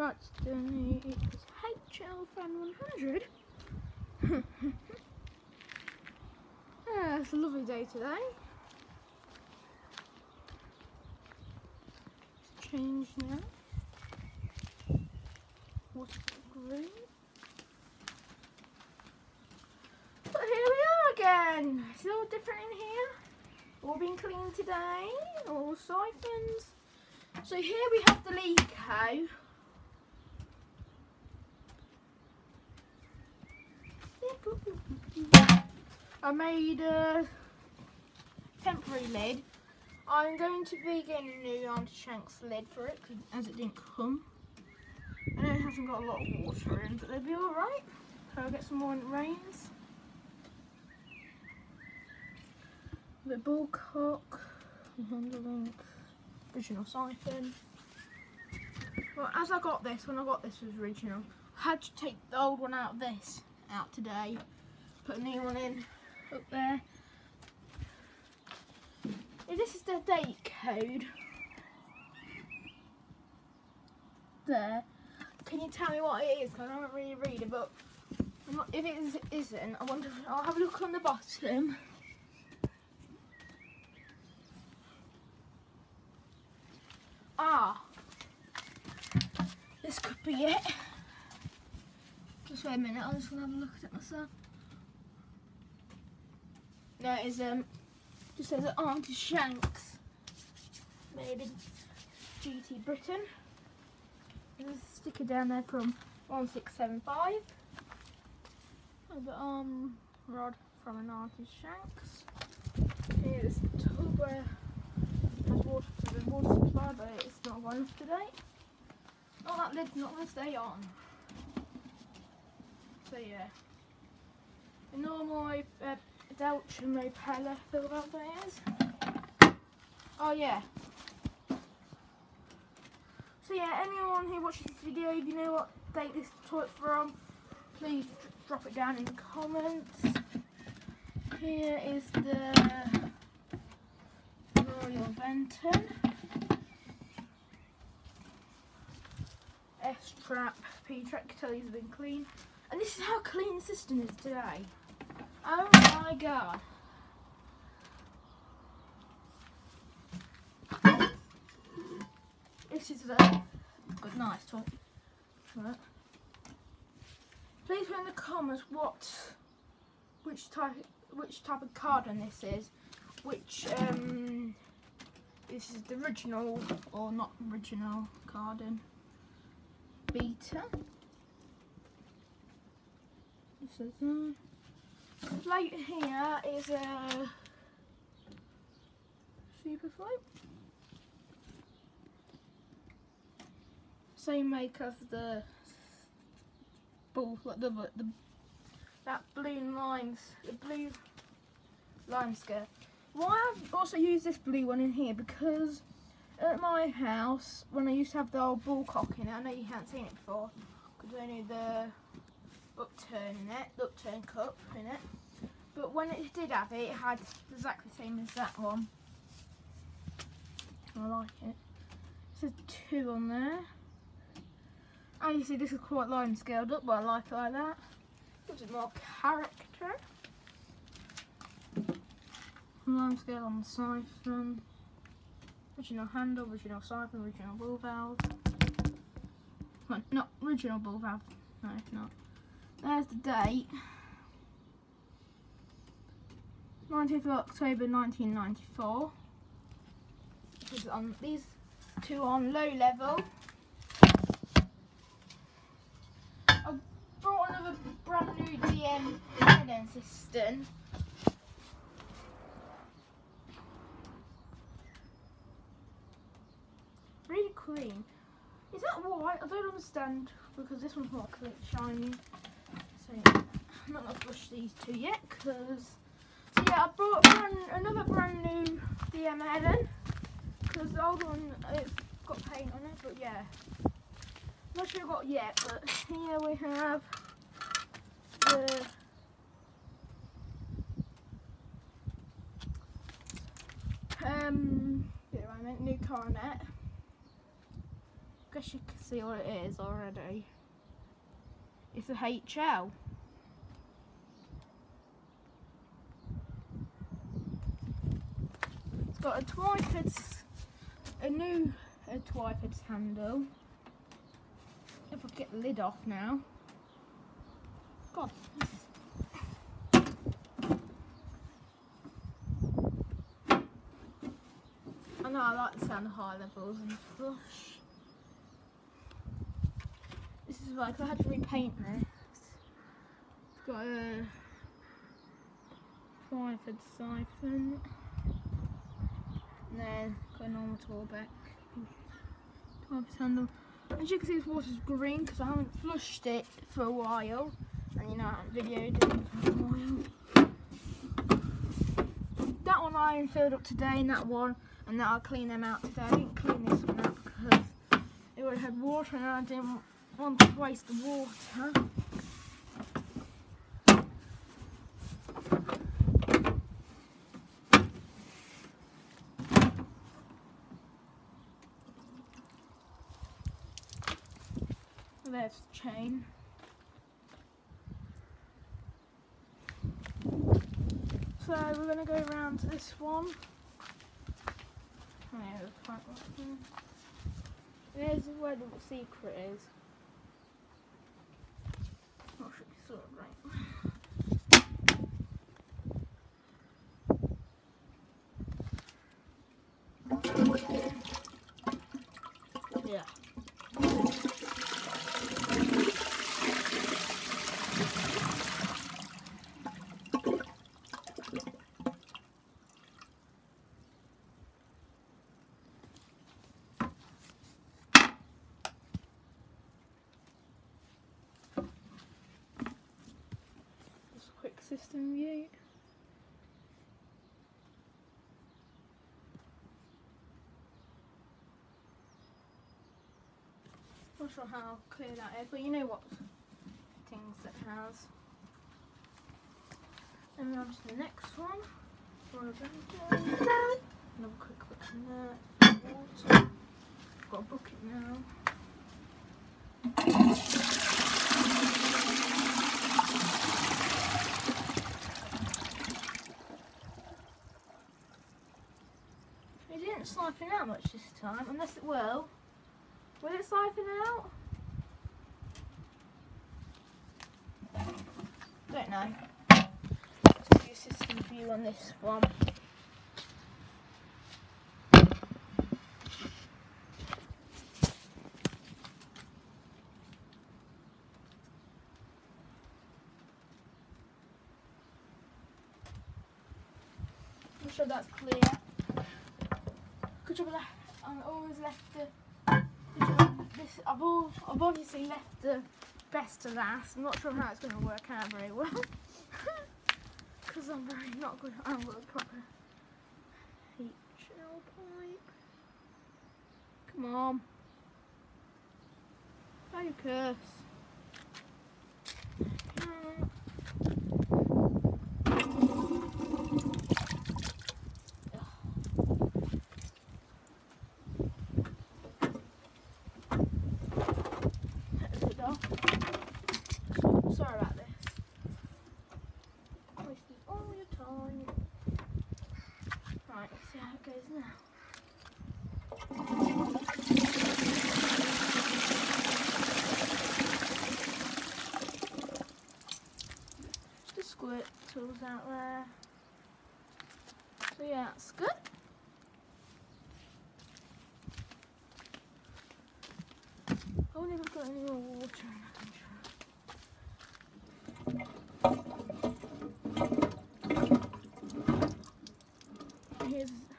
Right, then it's HL Fan 100. yeah, it's a lovely day today. It's changed now. What's green? But here we are again. It's all different in here. All been cleaned today. All siphons. So here we have the Leco. I made a temporary lid. I'm going to be getting a new Armitage Shanks lid for it as it didn't come. I know it hasn't got a lot of water in, but they'll be alright. So I'll get some more when it rains. The ball cock, original siphon. Well, as I got this, when I got this was original, I had to take the old one out of this out today. Put a new one in up there. If this is the date code. There. Can you tell me what it is? Because I don't really read it, but if it is, isn't, I wonder. I'll have a look on the bottom. Ah, this could be it. Just wait a minute, I'm just to have a look at it myself. No, it is, um, just says Armitage Shanks, made in GT Britain. There's a sticker down there from 1675. The arm rod from an Armitage Shanks. Here's has water for the water supply, but it's not off today. Oh, that lid's not going to stay on. So yeah, normal uh, Mopella that is. Oh yeah. So yeah, anyone who watches this video, if you know what date this toilet's from, please drop it down in the comments. Here is the Royal Venton. S-Trap, P-Track, tell you has been clean. And this is how clean the system is today. Oh my god. This is a good nice. Right. Please put in the comments what which type which type of cardan this is. Which um this is the original or not original cardan. Beta. This is uh, float here is a super float. Same make as the ball, like the, the that blue lines, the blue line scale. Why I've also used this blue one in here because at my house when I used to have the old ball cock in it, I know you haven't seen it before because only the upturn in it, the upturn cup in it. But when it did have it, it had exactly the same as that one. I like it. There's two on there. And you see this is quite line scaled up, but I like it like that. Gives it more character. Line scale on the siphon. Original handle, original siphon, original ball valve. Well, not original ball valve. No, not. There's the date. 19th of October 1994. This on these two on low level. I brought another brand new DM Helen system. Really clean. Is that white? I don't understand because this one's more clean, shiny. I'm not gonna flush these two yet because. So yeah, I brought brand, another brand new DM Helen because the old one it's got paint on it, but yeah. Not sure what yet, but here we have the um yeah, I meant new coronet. guess you can see what it is already. It's a HL. It's got a Twyford's, a new a Twyford's handle. If I get the lid off now. God, I know I like the sound of high levels and flush. Is like I had to repaint this. It's got a Twyford siphon. And then got a normal Torbeck. Twyford handle. As you can see this water's green because I haven't flushed it for a while. And you know I haven't videoed it for a while. That one I filled up today and that one and now I'll clean them out today. I didn't clean this one out because it would have had water and I didn't to waste the water. There's the chain. So we're going to go around to this one. There's where the secret is. Not sure if you saw it right. Yeah. Just a quick system view. Not sure how clear that is, but you know what things it has. And on to the next one. Another quick look in there. Water. I've got a bucket now. It didn't out much this time, unless it will. Will it siphon out? Don't know. Just do system view on this one. I'm sure that's clear. I I've always left the. This I've all. I've obviously left the best to last. I'm not sure how it's going to work out very well. Because I'm very not good. I haven't got a proper heat shell pipe. Come on. Focus. That's it, dog. So- Sorry about this. Wasting all your time. Right, let's see how it goes now. Just a squirt tools out there. So yeah, that's good. I wonder if I've got any more water in that. Here's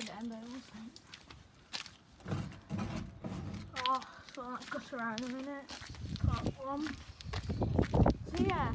But also. Oh, so that got around a minute. Part one. So yeah,